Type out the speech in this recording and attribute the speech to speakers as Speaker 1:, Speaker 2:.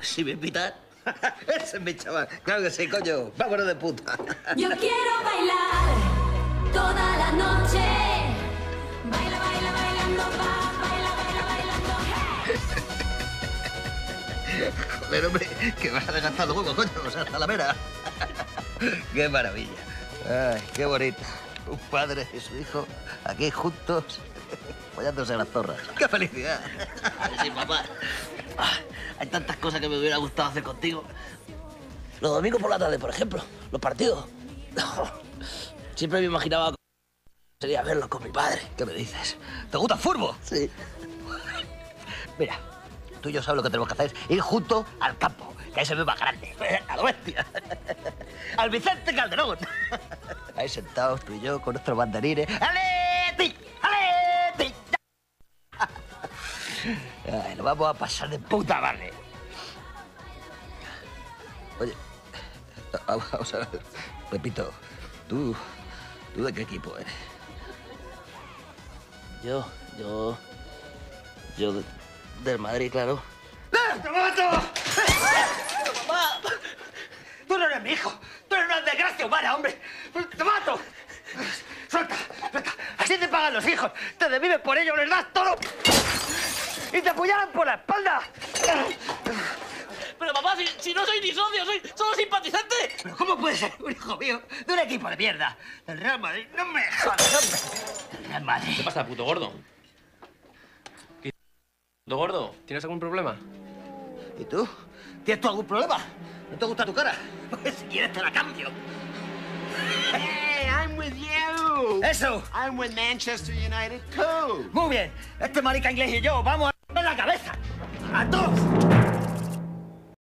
Speaker 1: Si me invitan. Ese es mi chaval. Claro que sí, coño. Vámonos de puta.
Speaker 2: Yo quiero bailar toda la noche. Baila, baila, bailando, va, baila, baila, bailando. hey.
Speaker 1: Joder, hombre, que vas a desgastar los huevos, coño. O sea, hasta la mera. qué maravilla. Ay, qué bonita. Un padre y su hijo aquí juntos, follándose las zorras. ¡Qué felicidad! Sí, papá. Ah, Hay tantas cosas que me hubiera gustado hacer contigo. Los domingos por la tarde, por ejemplo, los partidos. Siempre me imaginaba que sería verlos con mi padre. ¿Qué me dices? ¿Te gusta fútbol? Sí. Mira, tú y yo sabes lo que tenemos que hacer. Ir juntos al campo, que ahí se ve más grande. A lo bestia. Al Vicente Calderón. Ahí sentados tú y yo con nuestros banderines. ¡Aleti! Ay, lo vamos a pasar de puta madre. Oye, vamos a ver. Repito, tú, ¿tú de qué equipo eres? Yo, yo, yo de- del Madrid, claro. ¡Te mato! ¡Mamá! ¡Tú no eres mi hijo! ¡Tú eres una desgracia humana, hombre! ¡Te mato! ¡Suelta! ¡Suelta! Así te pagan los hijos. Te desvives por ellos, les das todo. ¡Y te apoyaran por la espalda!
Speaker 3: Pero papá, si, si no soy ni socio, soy solo simpatizante.
Speaker 1: ¿Pero cómo puede ser un hijo mío de un equipo de mierda? Del Real Madrid. ¡No me jodas, hombre! Del Real Madrid.
Speaker 3: ¿Qué pasa, puto gordo? ¿Qué puto gordo?
Speaker 4: ¿Tienes algún problema?
Speaker 1: ¿Y tú? ¿Tienes tú algún problema? ¿No te gusta tu cara? Pues si quieres te la cambio.
Speaker 5: Hey, I'm with you.
Speaker 1: ¡Eso!
Speaker 5: I'm with Manchester United too.
Speaker 1: Muy bien. Este marica inglés y yo vamos a la cabeza. ¡A todos!